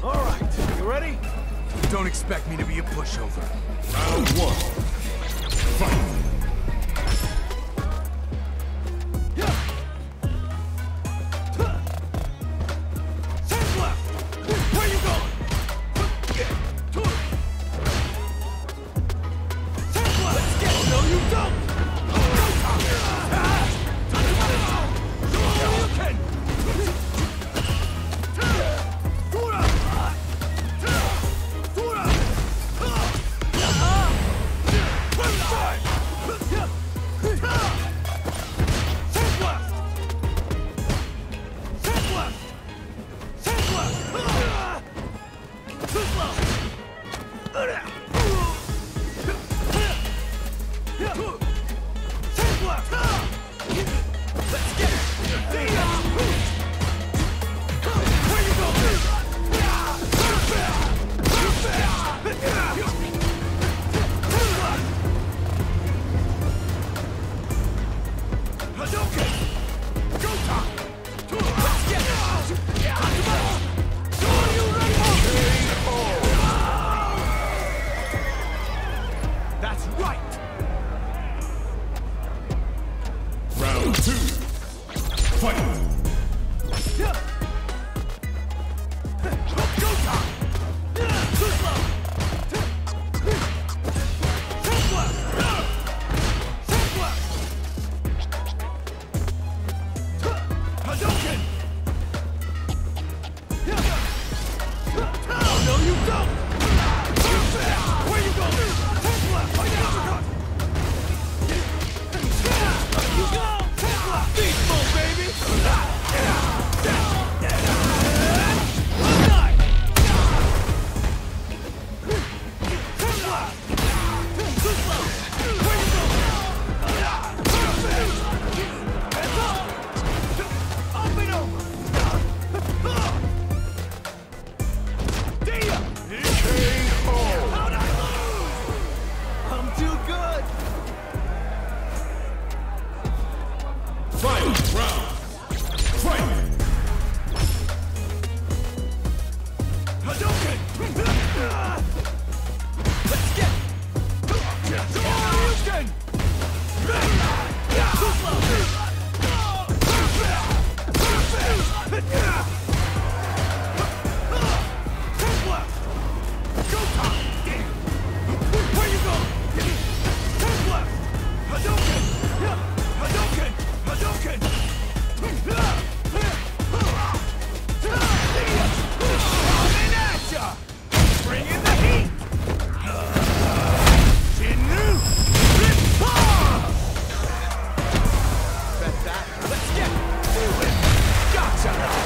All right, you ready? Don't expect me to be a pushover. Round one. Ugh. Two, fight! 想要